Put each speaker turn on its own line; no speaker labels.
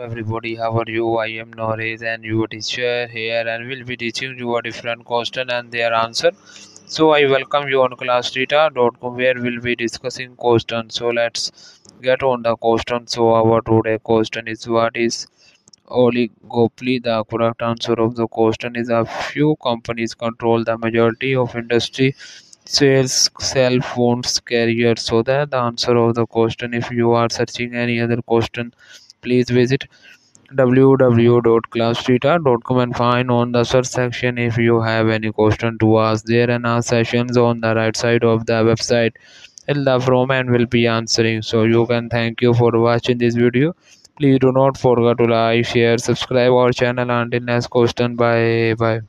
Everybody, how are you? I am Norris and your teacher here and we'll be teaching you a different question and their answer. So I welcome you on classtheta.com where we'll be discussing question. So let's get on the question. So our today question is what is oligopoly? The correct answer of the question is a few companies control the majority of industry sales cell phones carriers. So that the answer of the question. If you are searching any other question please visit www.classtheta.com and find on the search section if you have any question to ask. There and our sessions on the right side of the website the from and will be answering. So you can thank you for watching this video. Please do not forget to like share subscribe our channel. Until next question bye bye